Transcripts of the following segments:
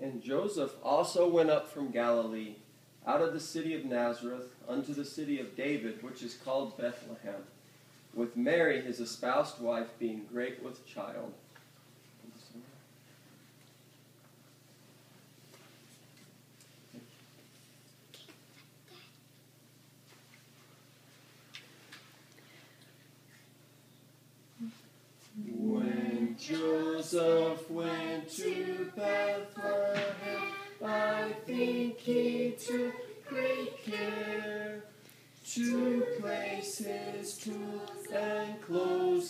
And Joseph also went up from Galilee, out of the city of Nazareth, unto the city of David, which is called Bethlehem, with Mary his espoused wife, being great with child. When Joseph went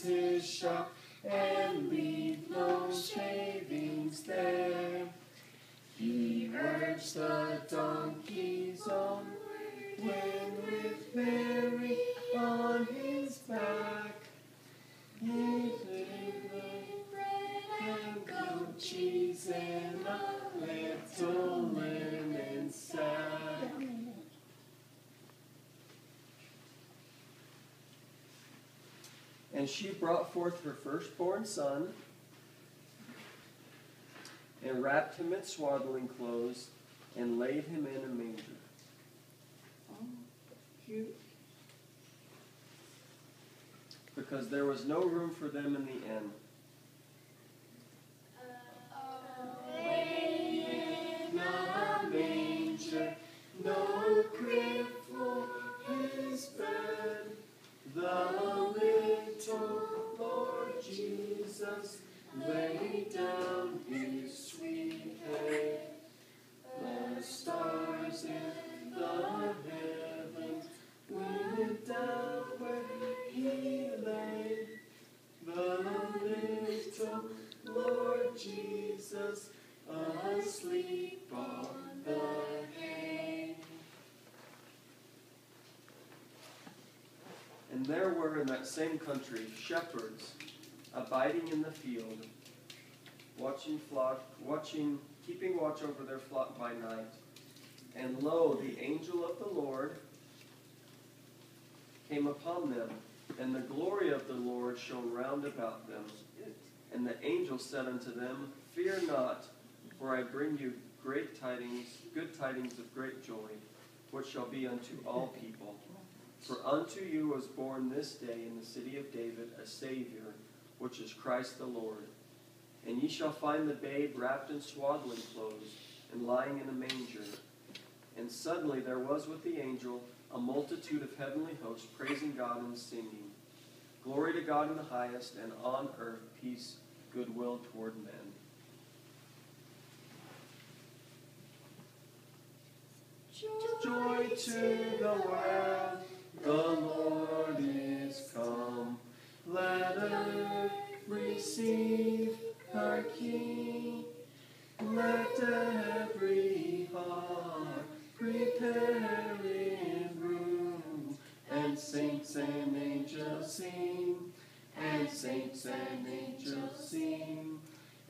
his shop and leave no shavings there. He urged the donkeys on when with Mary And she brought forth her firstborn son and wrapped him in swaddling clothes and laid him in a manger. Oh, cute. Because there was no room for them in the inn. Down his sweet head. The stars in the went down where he lay. The little Lord Jesus asleep on the hay. And there were in that same country shepherds abiding in the field, watching flock, watching, keeping watch over their flock by night. And lo, the angel of the Lord came upon them, and the glory of the Lord shone round about them. And the angel said unto them, Fear not, for I bring you great tidings, good tidings of great joy, which shall be unto all people. For unto you was born this day in the city of David a Savior, which is Christ the Lord. And ye shall find the babe wrapped in swaddling clothes, and lying in a manger. And suddenly there was with the angel a multitude of heavenly hosts praising God and singing, Glory to God in the highest, and on earth peace, goodwill toward men. Joy to the world, the Lord is come. Let her Let every heart prepare in room, and saints and angels sing, and saints and angels sing,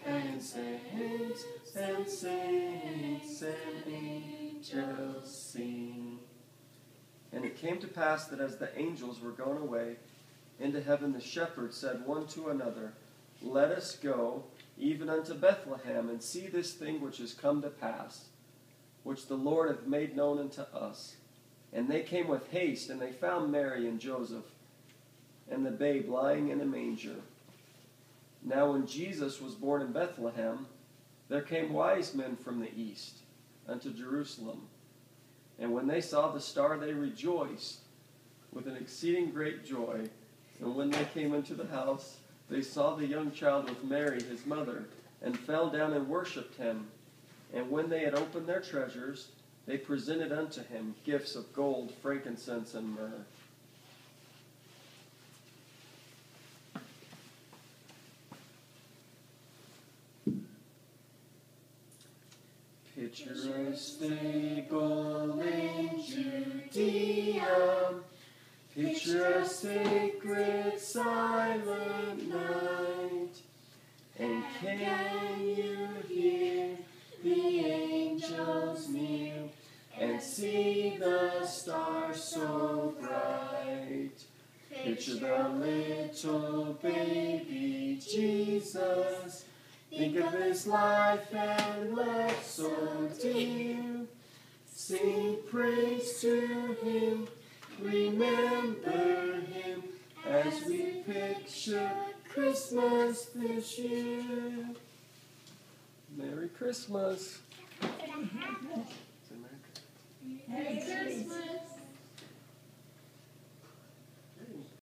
and saints and saints and angels sing. And it came to pass that as the angels were gone away into heaven, the shepherds said one to another, Let us go even unto Bethlehem and see this thing which is come to pass, which the Lord hath made known unto us. And they came with haste, and they found Mary and Joseph, and the babe lying in a manger. Now, when Jesus was born in Bethlehem, there came wise men from the east unto Jerusalem. And when they saw the star, they rejoiced with an exceeding great joy. And when they came into the house, they saw the young child with Mary, his mother, and fell down and worshipped him. And when they had opened their treasures, they presented unto him gifts of gold, frankincense, and myrrh. Picture a stable in Judea. Picture a sacred can you hear the angels mew and see the stars so bright? Picture the little baby Jesus, Think of his life and love so dear. Sing praise to him, remember him as we picture Christmas this year. Merry Christmas. Merry Christmas.